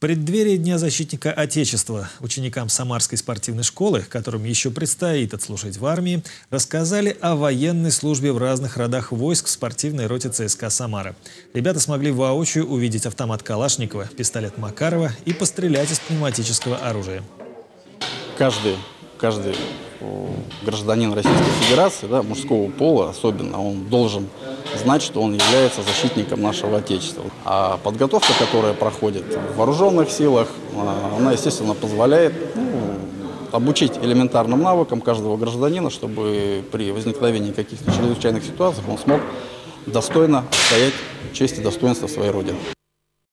Преддверии Дня защитника Отечества ученикам Самарской спортивной школы, которым еще предстоит отслужить в армии, рассказали о военной службе в разных родах войск в спортивной роте ЦСКА «Самара». Ребята смогли воочию увидеть автомат Калашникова, пистолет Макарова и пострелять из пневматического оружия. Каждый, каждый гражданин Российской Федерации, да, мужского пола особенно, он должен знать, что он является защитником нашего Отечества. А подготовка, которая проходит в вооруженных силах, а, она, естественно, позволяет ну, обучить элементарным навыкам каждого гражданина, чтобы при возникновении каких-то чрезвычайных ситуаций он смог достойно отстоять честь и достоинство своей Родины.